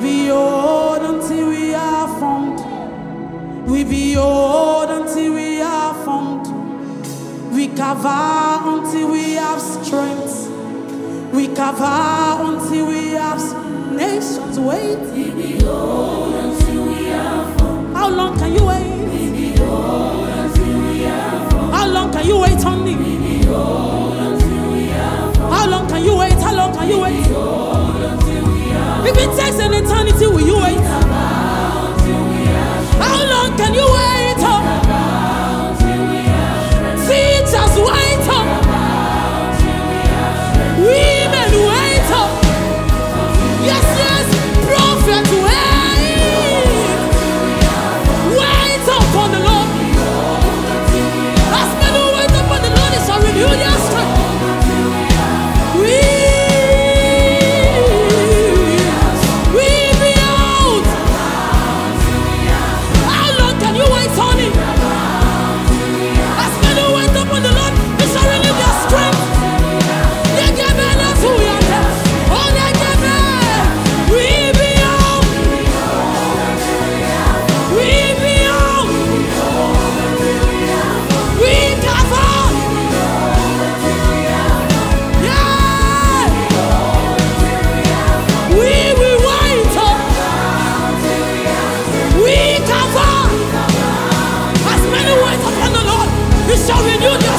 be old until we are found. We be old until we are found. We Qavah until we have strength. We Qavah until we have nations wait. We be until we are found. How long can you wait? We be until we are found. How long can you wait on me? glory, you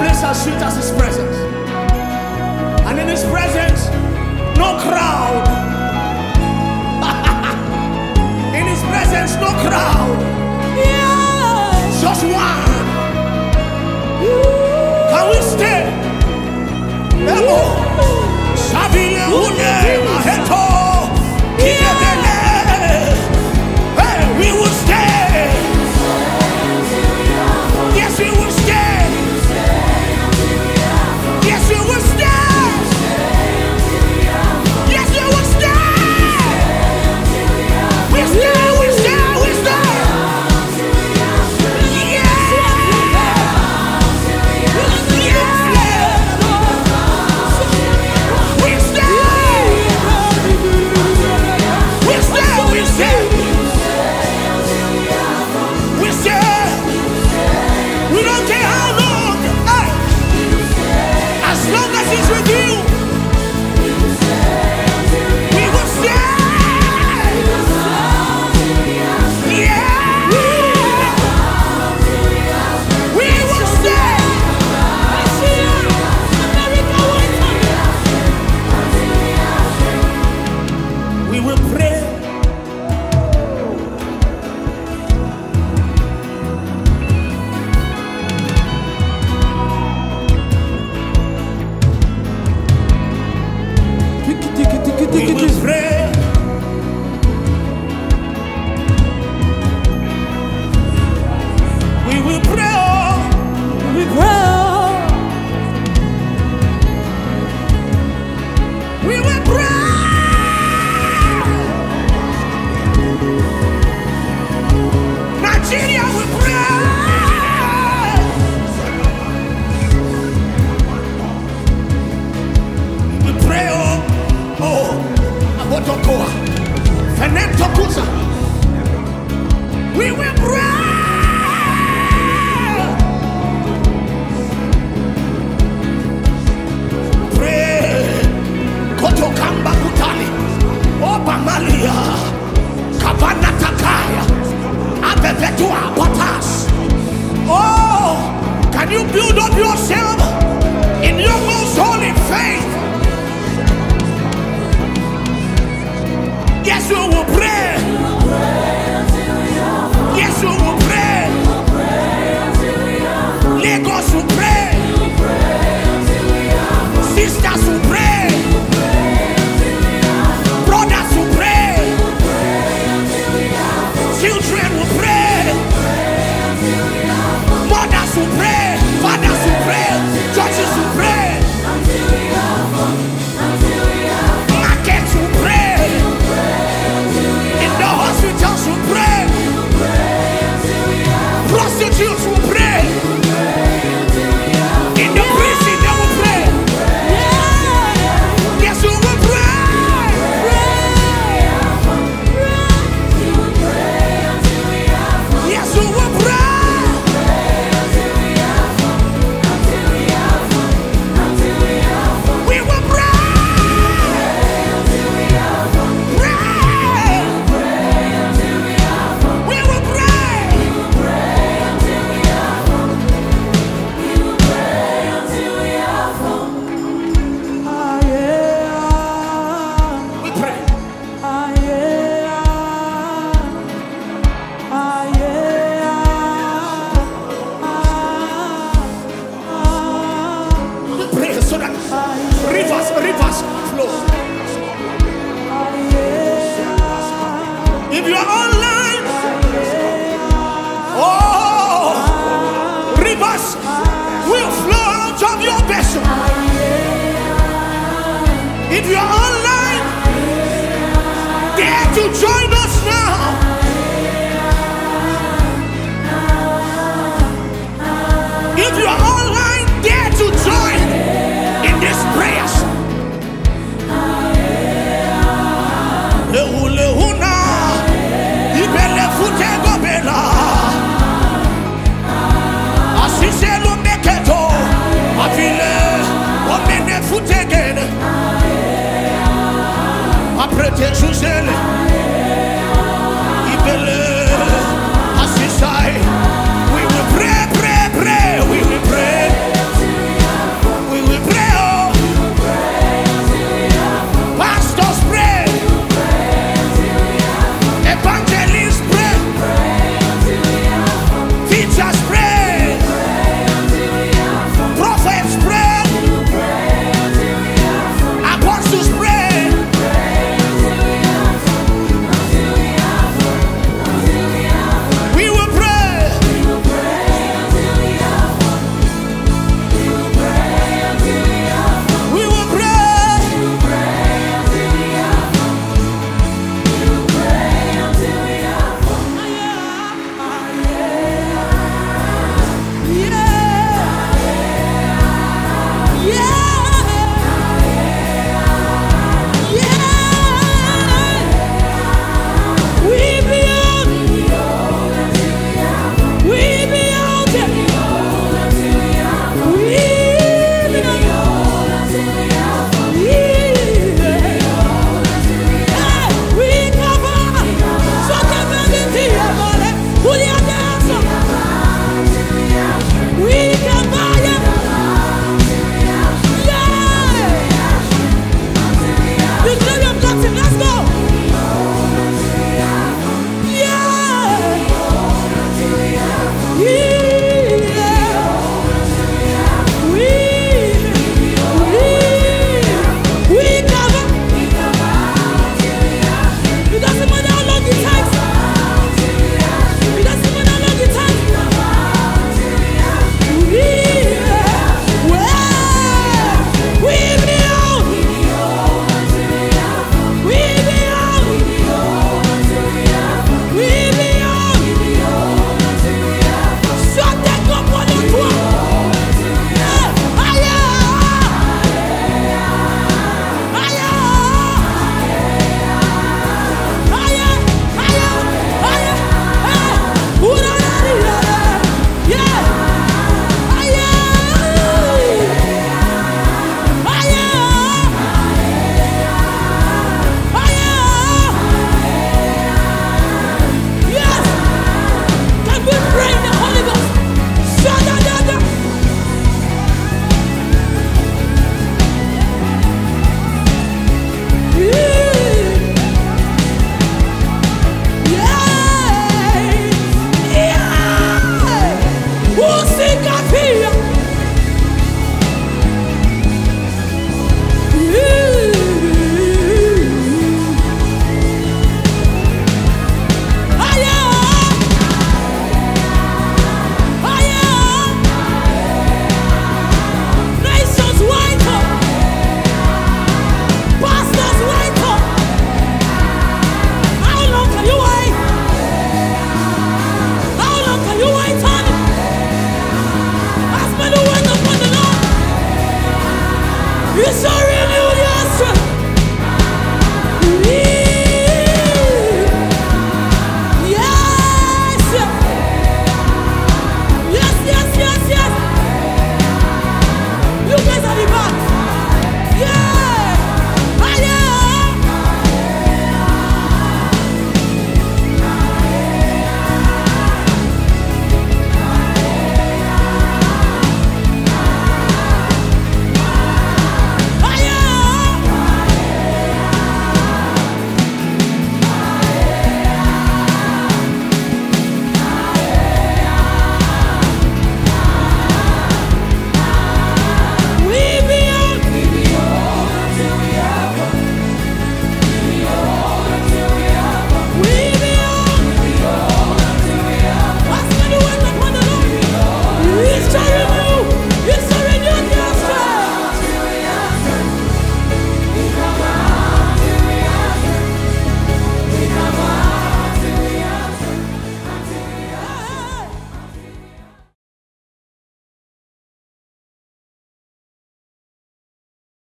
place as sweet as His presence. And in His presence, no crowd. in His presence, no crowd. Yeah. Just one.